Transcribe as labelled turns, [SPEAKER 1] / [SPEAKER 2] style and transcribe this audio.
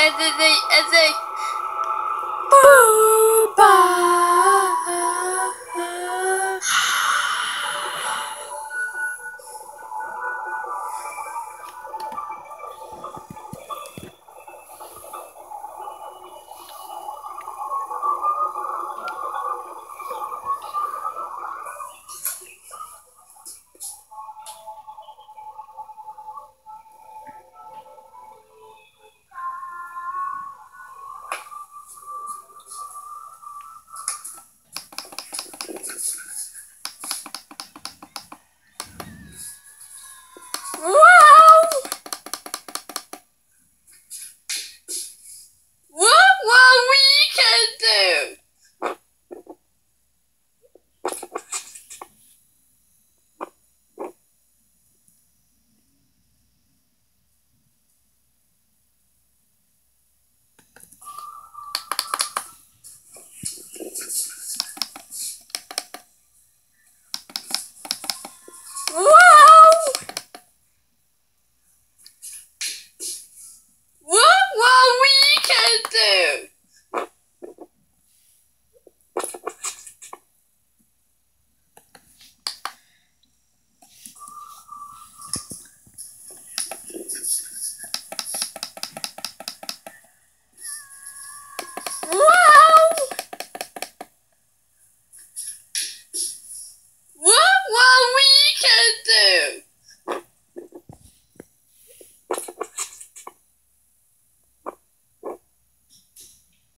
[SPEAKER 1] and then they and they
[SPEAKER 2] boom!